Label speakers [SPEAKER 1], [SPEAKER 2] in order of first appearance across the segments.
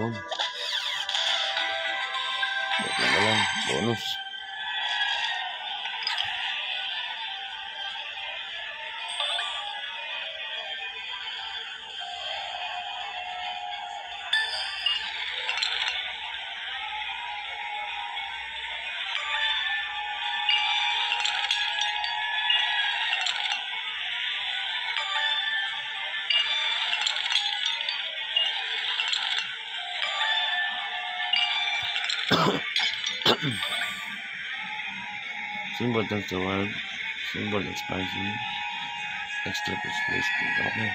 [SPEAKER 1] Yun. Wala na lang. Bonus. Symbol turns the world. Symbol expansion. Extra space. Okay.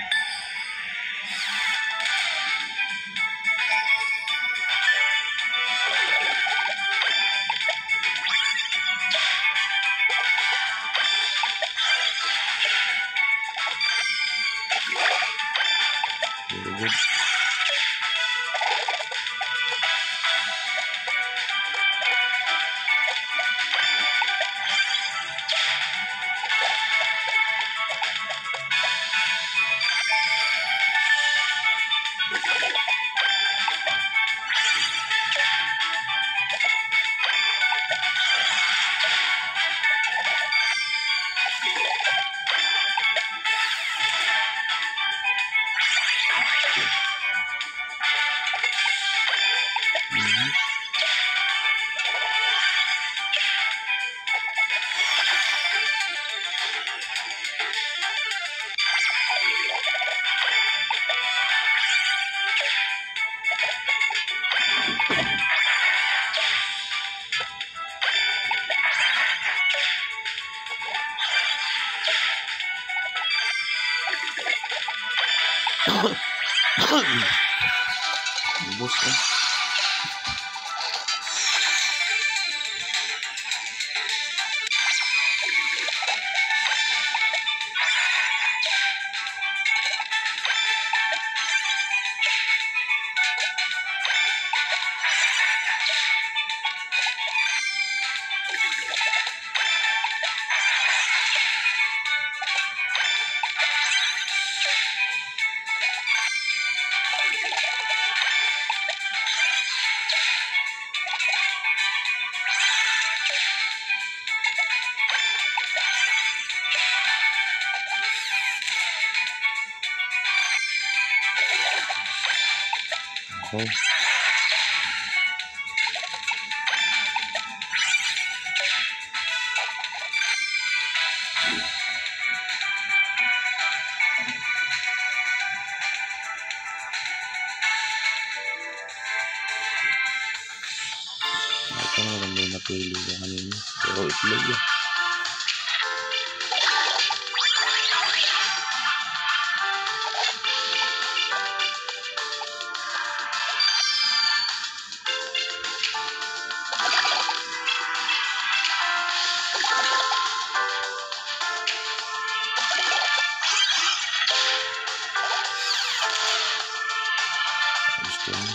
[SPEAKER 1] Very good. 哼哼 你不说。Okay. Ito na lang may napili ko kanina. Pero. Yeah.